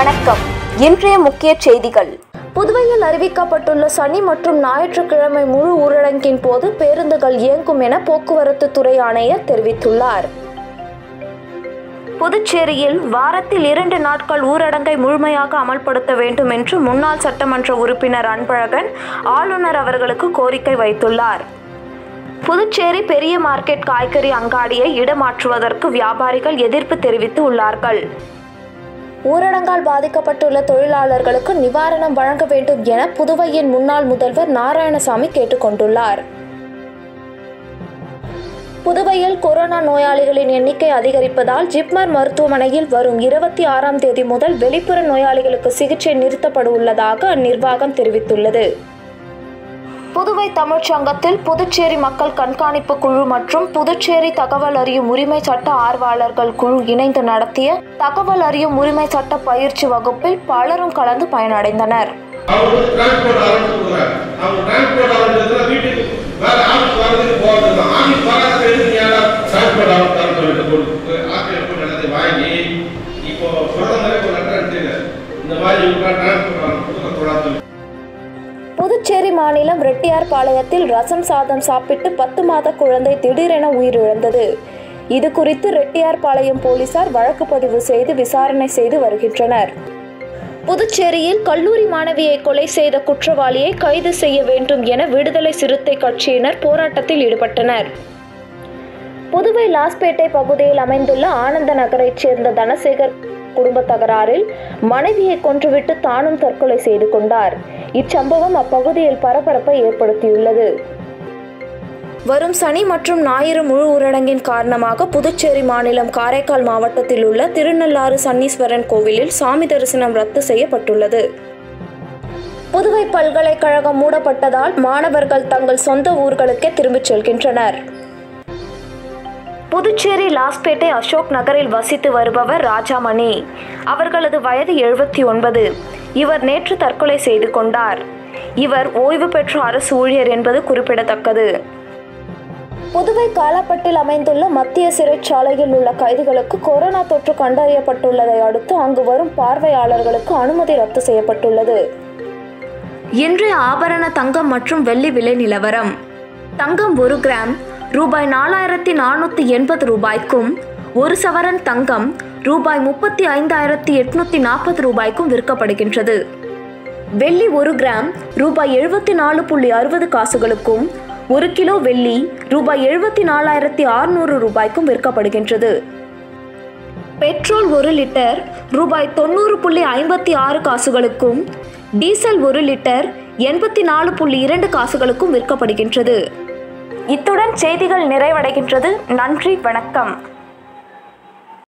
வணக்கம். இன்றைய முக்கிய செய்திகள். புதுவையில் அறிவிக்கப்பட்டுள்ள சனி மற்றும் ஞாயிற்றுக்கிழமை முழு ஊரடங்கின் போது பேருந்துகள் இயங்கும் என போக்குவரத்து துறை ஆணையர் தெரிவித்துள்ளார். புதுச்சேரியில் வாரத்தில் இரண்டு நாட்கள் ஊரடங்கை முழுமையாக அமல்படுத்த வேண்டும் என்று முன்னாள் சட்டமன்ற உறுப்பினர் அன்பழகன் ஆளுநர் அவர்களுக்கு கோரிக்கை வைத்துள்ளார். புதுச்சேரி பெரிய மார்க்கெட் காய்கறி அங்காடியை இடமாற்றுவதற்கு வியாபாரிகள் எதிர்ப்பு தெரிவித்து உள்ளார்கள். ஊரடங்கால் பாதிக்கப்பட்டுள்ள தொழிலாளர்களுக்கு நிவாரணம் வழங்க வேண்டும் என புதுவையின் முன்னாள் முதல்வர் நாராயணசாமி கேட்டுக்கொண்டுள்ளார். புதுவையில் கொரோனா நோயாளிகளின் எண்ணிக்கை அதிகரிப்பதால் ஜிப்மர் மருத்துவமனையில் வரும் இருபத்தி ஆறாம் தேதி முதல் வெளிப்புற நோயாளிகளுக்கு சிகிச்சை நிறுத்தப்பட உள்ளதாக அந்நிர்வாகம் தெரிவித்துள்ளது. புதுவை தமிழ்ச்சங்கத்தில் புதுச்சேரி மக்கள் கண்காணிப்பு குழு மற்றும் புதுச்சேரி தகவல் அறியும் உரிமை சட்ட ஆர்வலர்கள் குழு இணைந்து நடத்திய தகவல் அறியும் உரிமை சட்ட பயிற்சி வகுப்பில் பலரும் கலந்து பயனடைந்தனர். இப்போ ஒரு லெட்டர் இந்த மாதிரி மாநிலம் மாநிலம் ரெட்டியார்பாளையத்தில் ரசம் சாதம் சாப்பிட்டு பத்து மாத குழந்தை திடீரென உயிரிழந்தது. இது குறித்து ரெட்டியார்பாளையம் போலீசார் வழக்கு பதிவு செய்து விசாரணை செய்து வருகின்றனர். புதுச்சேரியில் கல்லூரி மாணவியை கொலை செய்த குற்றவாளியை கைது செய்ய வேண்டும் என விடுதலை சிறுத்தை கட்சியினர் போராட்டத்தில் ஈடுபட்டனர். புதுவை லாஸ்பேட்டை பகுதியில் அமைந்துள்ள ஆனந்த நகரைச் சேர்ந்த தனசேகர் குடும்ப தகராறில் மனைவியை கொன்றுவிட்டு தானும் தற்கொலை செய்து கொண்டார். இச்சம்பவம் அப்பகுதியில் பரபரப்பை ஏற்படுத்தியுள்ளது. வரும் சனி மற்றும் ஞாயிறு முழு ஊரடங்கின் காரணமாக புதுச்சேரி மாநிலம் காரைக்கால் மாவட்டத்தில் உள்ள திருநள்ளாறு சன்னீஸ்வரன் கோவிலில் சாமி தரிசனம் ரத்து செய்யப்பட்டுள்ளது. புதுவை பல்கலைக்கழகம் மூடப்பட்டதால் மாணவர்கள் தங்கள் சொந்த ஊர்களுக்கே திரும்பிச் செல்கின்றனர். புதுச்சேரி லாஸ்பேட்டை அசோக் நகரில் வசித்து வருபவர் ராஜாமணி. அவர்களது வயது எழுபத்தி ஒன்பது. இவர் நேற்று தற்கொலை செய்து கொண்டார். இவர் ஓய்வு பெற்ற அரசு ஊழியர் என்பது குறிப்பிடத்தக்கது. புதுவை காலாப்பட்டில் அமைந்துள்ள மத்திய சிறைச்சாலையில் உள்ள கைதிகளுக்கு கொரோனா தொற்று கண்டறியப்பட்டுள்ளதை அடுத்து அங்கு வரும் பார்வையாளர்களுக்கு அனுமதி ரத்து செய்யப்பட்டுள்ளது. இன்றைய ஆபரண தங்கம் மற்றும் வெள்ளி விலை நிலவரம். தங்கம் ஒரு கிராம் ரூபாய் நாலாயிரத்தி நானூற்றி எண்பது ரூபாய்க்கும் ஒரு சவரன் தங்கம் ரூபாய் முப்பத்தி ஐந்தாயிரத்தி எட்நூத்தி நாற்பது ரூபாய்க்கும் விற்கப்படுகின்றது. வெள்ளி ஒரு கிராம் ரூபாய் எழுபத்தி நாலு புள்ளி அறுபது காசுகளுக்கும் ஒரு கிலோ வெள்ளி ரூபாய் எழுபத்தி நாலாயிரத்தி அறுநூறு ரூபாய்க்கும் விற்கப்படுகின்றது. பெட்ரோல் ஒரு லிட்டர் ரூபாய் தொண்ணூறு புள்ளி ஐம்பத்தி ஆறு காசுகளுக்கும் டீசல் ஒரு லிட்டர் எண்பத்தி நாலு புள்ளி இரண்டு காசுகளுக்கும் விற்கப்படுகின்றது. இத்துடன் செய்திகள் நிறைவடைகின்றது. நன்றி வணக்கம்.